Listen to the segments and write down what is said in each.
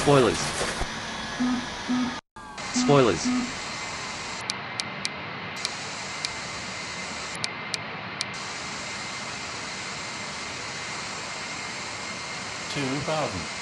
Spoilers. Spoilers. Two thousand.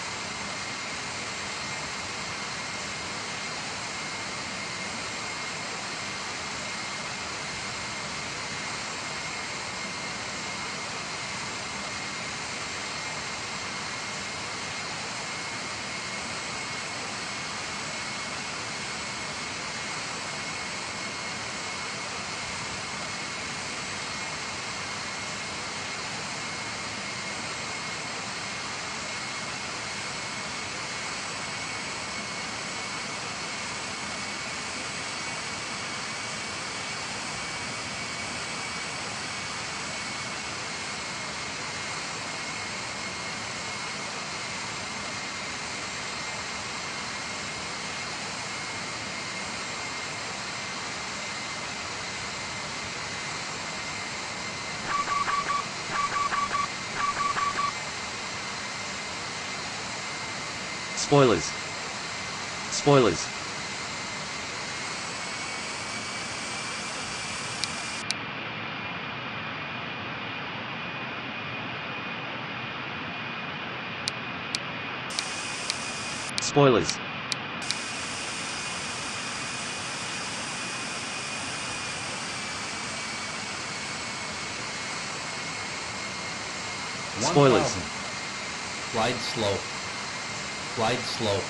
Spoilers. Spoilers. Spoilers. Spoilers. Glide slope. Glide slope.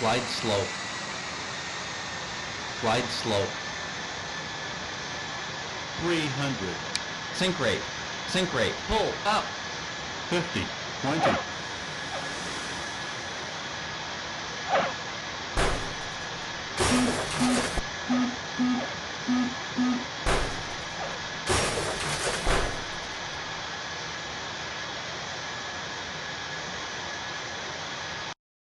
Glide slope. Glide. Three hundred. Sink rate. Sink rate. Pull up. Fifty. Twenty.